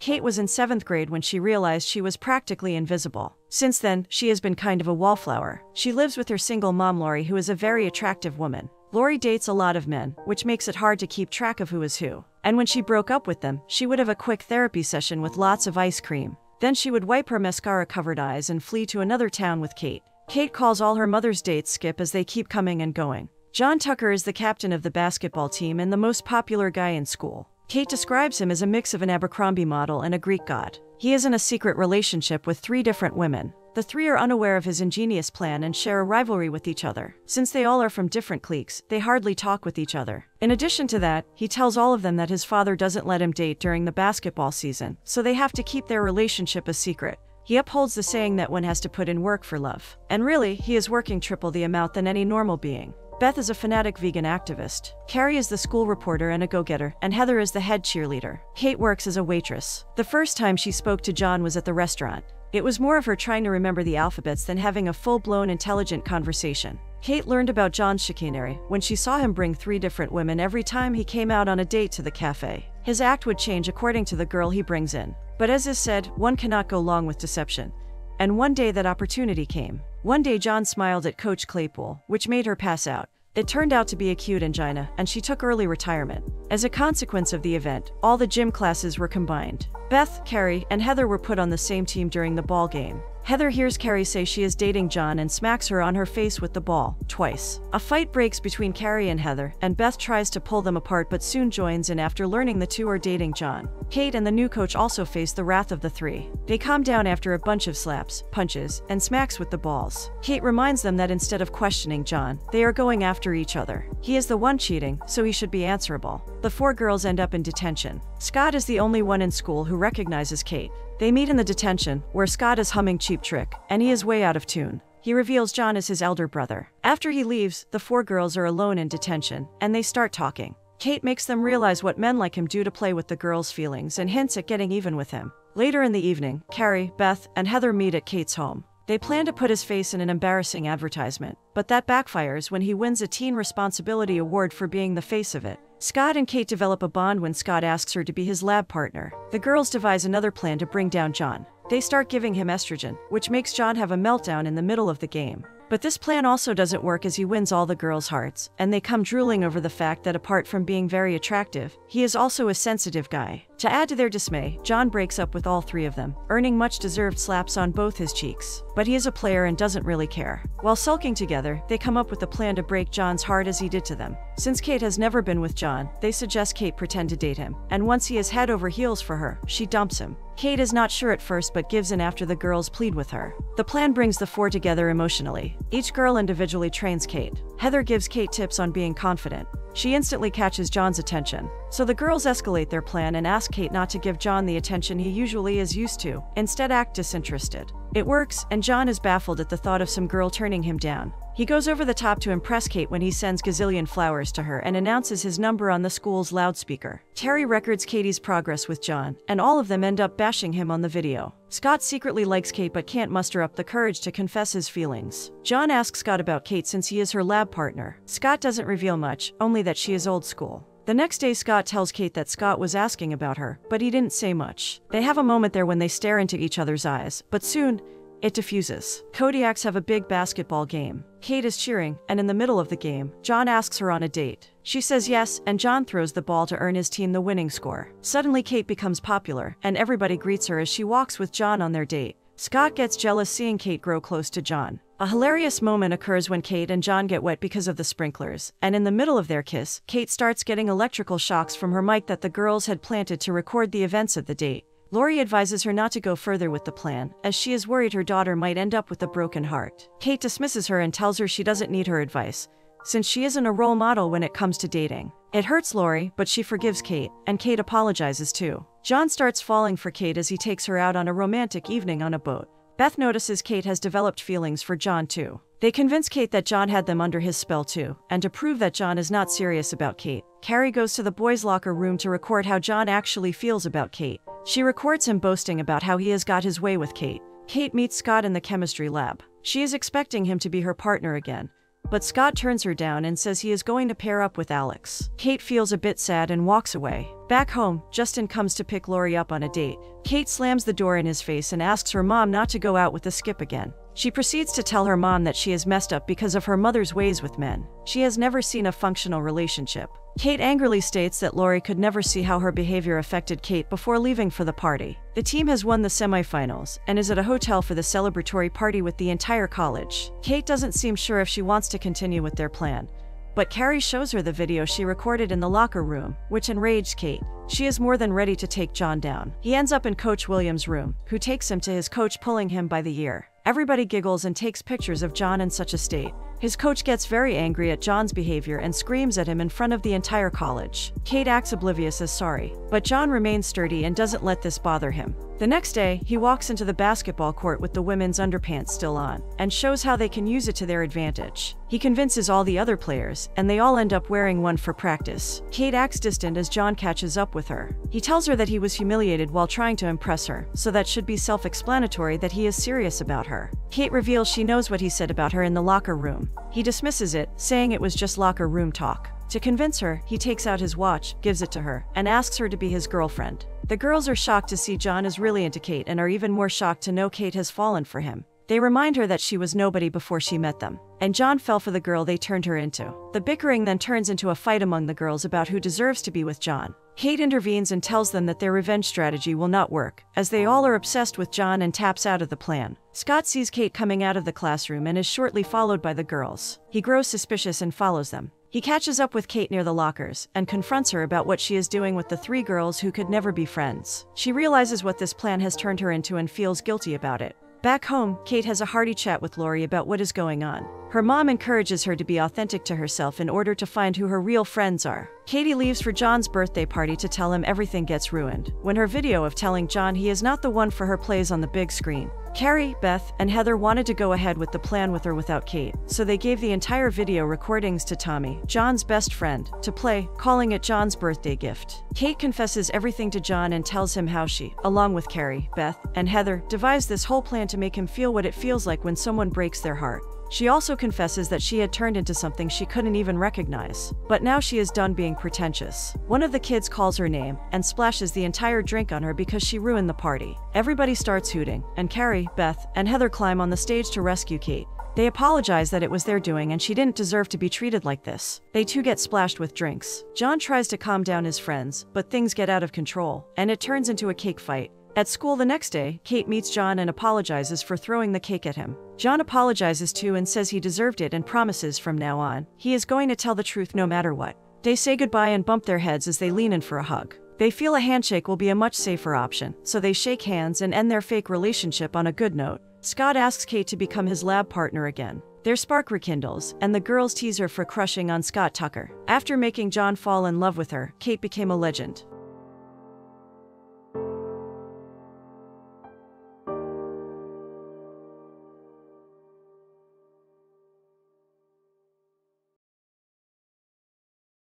Kate was in seventh grade when she realized she was practically invisible. Since then, she has been kind of a wallflower. She lives with her single mom Lori who is a very attractive woman. Lori dates a lot of men, which makes it hard to keep track of who is who. And when she broke up with them, she would have a quick therapy session with lots of ice cream. Then she would wipe her mascara covered eyes and flee to another town with Kate. Kate calls all her mother's dates skip as they keep coming and going. John Tucker is the captain of the basketball team and the most popular guy in school. Kate describes him as a mix of an Abercrombie model and a Greek god. He is in a secret relationship with three different women. The three are unaware of his ingenious plan and share a rivalry with each other. Since they all are from different cliques, they hardly talk with each other. In addition to that, he tells all of them that his father doesn't let him date during the basketball season, so they have to keep their relationship a secret. He upholds the saying that one has to put in work for love. And really, he is working triple the amount than any normal being. Beth is a fanatic vegan activist. Carrie is the school reporter and a go getter, and Heather is the head cheerleader. Kate works as a waitress. The first time she spoke to John was at the restaurant. It was more of her trying to remember the alphabets than having a full blown intelligent conversation. Kate learned about John's chicanery when she saw him bring three different women every time he came out on a date to the cafe. His act would change according to the girl he brings in. But as is said, one cannot go long with deception. And one day that opportunity came. One day John smiled at Coach Claypool, which made her pass out. It turned out to be acute angina, and she took early retirement. As a consequence of the event, all the gym classes were combined. Beth, Carrie, and Heather were put on the same team during the ball game. Heather hears Carrie say she is dating John and smacks her on her face with the ball, twice. A fight breaks between Carrie and Heather, and Beth tries to pull them apart but soon joins in after learning the two are dating John. Kate and the new coach also face the wrath of the three. They calm down after a bunch of slaps, punches, and smacks with the balls. Kate reminds them that instead of questioning John, they are going after each other. He is the one cheating, so he should be answerable. The four girls end up in detention. Scott is the only one in school who recognizes Kate. They meet in the detention, where Scott is humming Cheap Trick, and he is way out of tune. He reveals John is his elder brother. After he leaves, the four girls are alone in detention, and they start talking. Kate makes them realize what men like him do to play with the girls' feelings and hints at getting even with him. Later in the evening, Carrie, Beth, and Heather meet at Kate's home. They plan to put his face in an embarrassing advertisement, but that backfires when he wins a Teen Responsibility Award for being the face of it. Scott and Kate develop a bond when Scott asks her to be his lab partner. The girls devise another plan to bring down John. They start giving him estrogen, which makes John have a meltdown in the middle of the game. But this plan also doesn't work as he wins all the girls' hearts, and they come drooling over the fact that apart from being very attractive, he is also a sensitive guy. To add to their dismay, John breaks up with all three of them, earning much deserved slaps on both his cheeks. But he is a player and doesn't really care. While sulking together, they come up with a plan to break John's heart as he did to them. Since Kate has never been with John, they suggest Kate pretend to date him, and once he is head over heels for her, she dumps him. Kate is not sure at first but gives in after the girls plead with her. The plan brings the four together emotionally. Each girl individually trains Kate. Heather gives Kate tips on being confident. She instantly catches John's attention. So the girls escalate their plan and ask Kate not to give John the attention he usually is used to, instead act disinterested. It works, and John is baffled at the thought of some girl turning him down. He goes over the top to impress Kate when he sends gazillion flowers to her and announces his number on the school's loudspeaker. Terry records Katie's progress with John, and all of them end up bashing him on the video. Scott secretly likes Kate but can't muster up the courage to confess his feelings. John asks Scott about Kate since he is her lab partner. Scott doesn't reveal much, only that she is old school. The next day, Scott tells Kate that Scott was asking about her, but he didn't say much. They have a moment there when they stare into each other's eyes, but soon, it diffuses. Kodiaks have a big basketball game. Kate is cheering, and in the middle of the game, John asks her on a date. She says yes, and John throws the ball to earn his team the winning score. Suddenly, Kate becomes popular, and everybody greets her as she walks with John on their date. Scott gets jealous seeing Kate grow close to John. A hilarious moment occurs when Kate and John get wet because of the sprinklers, and in the middle of their kiss, Kate starts getting electrical shocks from her mic that the girls had planted to record the events of the date. Lori advises her not to go further with the plan, as she is worried her daughter might end up with a broken heart. Kate dismisses her and tells her she doesn't need her advice, since she isn't a role model when it comes to dating. It hurts Lori, but she forgives Kate, and Kate apologizes too. John starts falling for Kate as he takes her out on a romantic evening on a boat. Beth notices Kate has developed feelings for John too. They convince Kate that John had them under his spell too, and to prove that John is not serious about Kate, Carrie goes to the boys' locker room to record how John actually feels about Kate. She records him boasting about how he has got his way with Kate. Kate meets Scott in the chemistry lab. She is expecting him to be her partner again, but Scott turns her down and says he is going to pair up with Alex. Kate feels a bit sad and walks away. Back home, Justin comes to pick Lori up on a date. Kate slams the door in his face and asks her mom not to go out with the skip again. She proceeds to tell her mom that she is messed up because of her mother's ways with men. She has never seen a functional relationship. Kate angrily states that Lori could never see how her behavior affected Kate before leaving for the party. The team has won the semifinals and is at a hotel for the celebratory party with the entire college. Kate doesn't seem sure if she wants to continue with their plan. But Carrie shows her the video she recorded in the locker room, which enraged Kate. She is more than ready to take John down. He ends up in Coach Williams' room, who takes him to his coach pulling him by the ear. Everybody giggles and takes pictures of John in such a state. His coach gets very angry at John's behavior and screams at him in front of the entire college. Kate acts oblivious as sorry, but John remains sturdy and doesn't let this bother him. The next day, he walks into the basketball court with the women's underpants still on and shows how they can use it to their advantage. He convinces all the other players, and they all end up wearing one for practice. Kate acts distant as John catches up with her. He tells her that he was humiliated while trying to impress her, so that should be self explanatory that he is serious about her. Kate reveals she knows what he said about her in the locker room. He dismisses it, saying it was just locker room talk. To convince her, he takes out his watch, gives it to her, and asks her to be his girlfriend. The girls are shocked to see John is really into Kate and are even more shocked to know Kate has fallen for him. They remind her that she was nobody before she met them, and John fell for the girl they turned her into. The bickering then turns into a fight among the girls about who deserves to be with John. Kate intervenes and tells them that their revenge strategy will not work, as they all are obsessed with John and taps out of the plan. Scott sees Kate coming out of the classroom and is shortly followed by the girls. He grows suspicious and follows them. He catches up with Kate near the lockers and confronts her about what she is doing with the three girls who could never be friends. She realizes what this plan has turned her into and feels guilty about it. Back home, Kate has a hearty chat with Lori about what is going on. Her mom encourages her to be authentic to herself in order to find who her real friends are. Katie leaves for John's birthday party to tell him everything gets ruined. When her video of telling John he is not the one for her plays on the big screen, Carrie, Beth, and Heather wanted to go ahead with the plan with or without Kate, so they gave the entire video recordings to Tommy, John's best friend, to play, calling it John's birthday gift. Kate confesses everything to John and tells him how she, along with Carrie, Beth, and Heather, devised this whole plan to make him feel what it feels like when someone breaks their heart. She also confesses that she had turned into something she couldn't even recognize. But now she is done being pretentious. One of the kids calls her name and splashes the entire drink on her because she ruined the party. Everybody starts hooting, and Carrie, Beth, and Heather climb on the stage to rescue Kate. They apologize that it was their doing and she didn't deserve to be treated like this. They too get splashed with drinks. John tries to calm down his friends, but things get out of control, and it turns into a cake fight. At school the next day, Kate meets John and apologizes for throwing the cake at him. John apologizes to and says he deserved it and promises from now on, he is going to tell the truth no matter what. They say goodbye and bump their heads as they lean in for a hug. They feel a handshake will be a much safer option, so they shake hands and end their fake relationship on a good note. Scott asks Kate to become his lab partner again. Their spark rekindles, and the girls tease her for crushing on Scott Tucker. After making John fall in love with her, Kate became a legend.